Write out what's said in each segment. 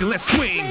and let's swing.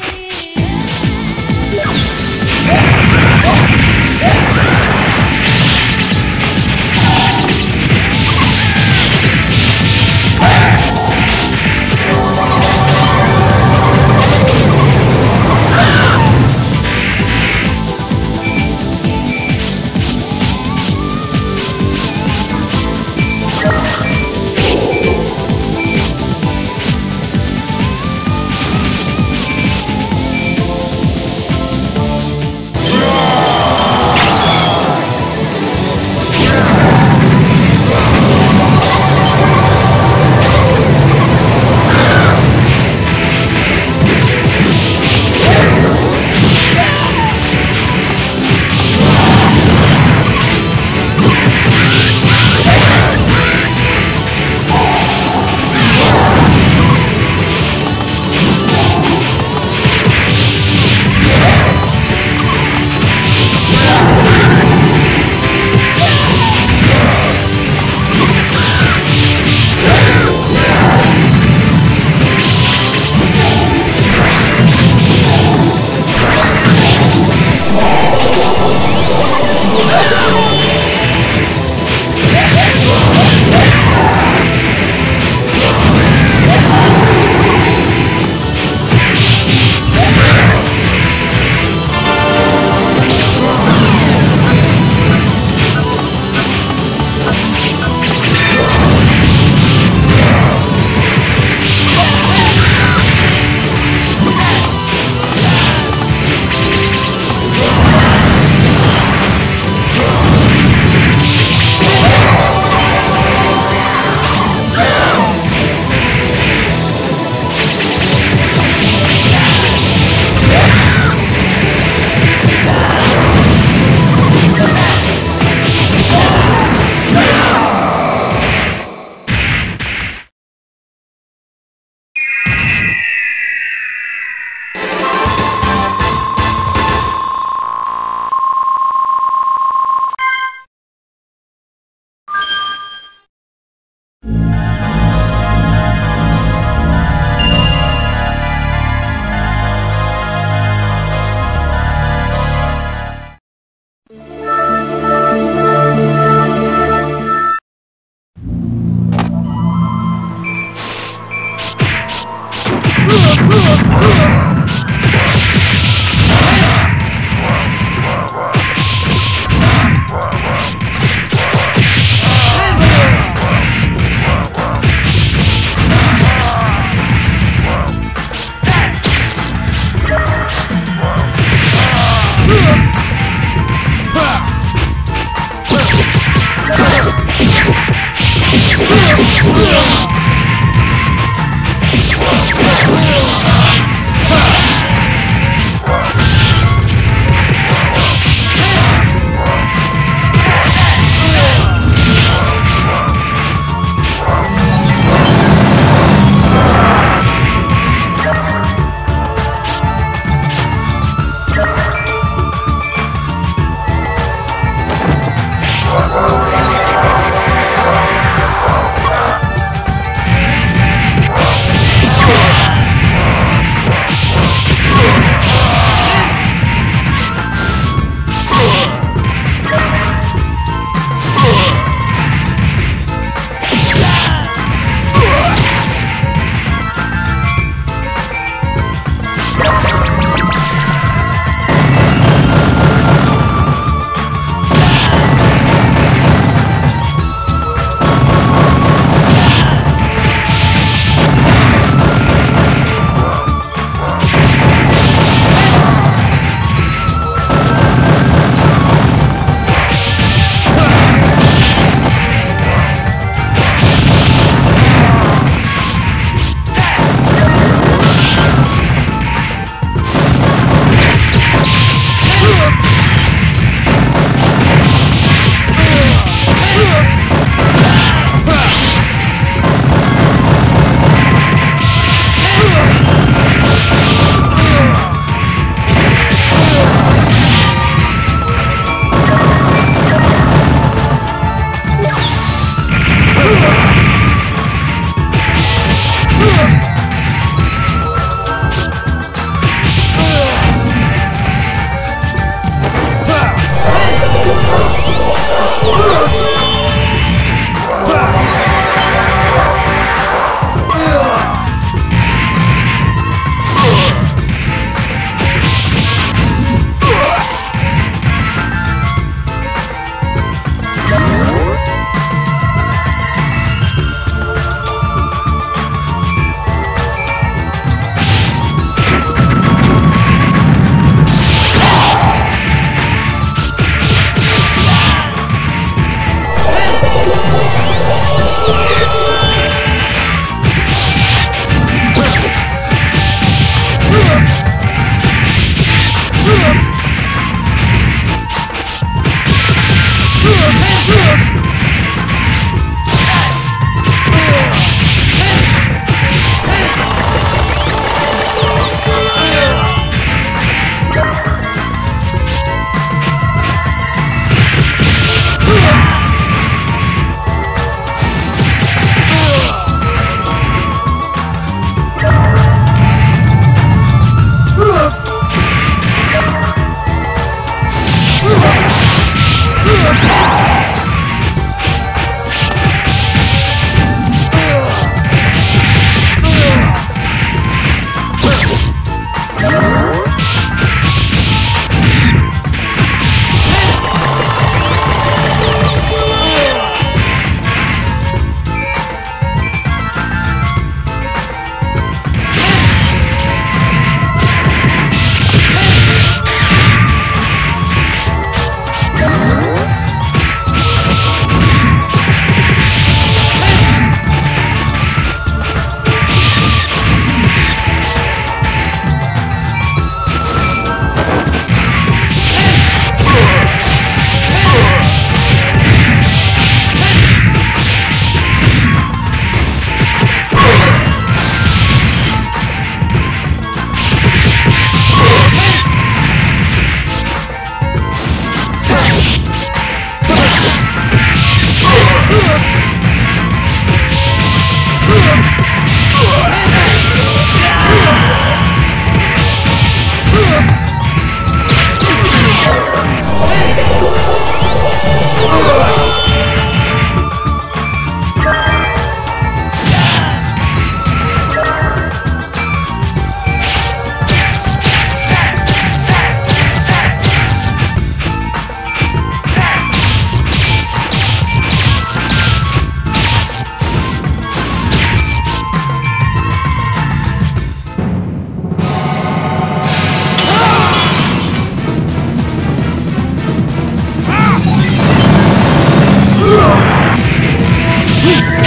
Woo!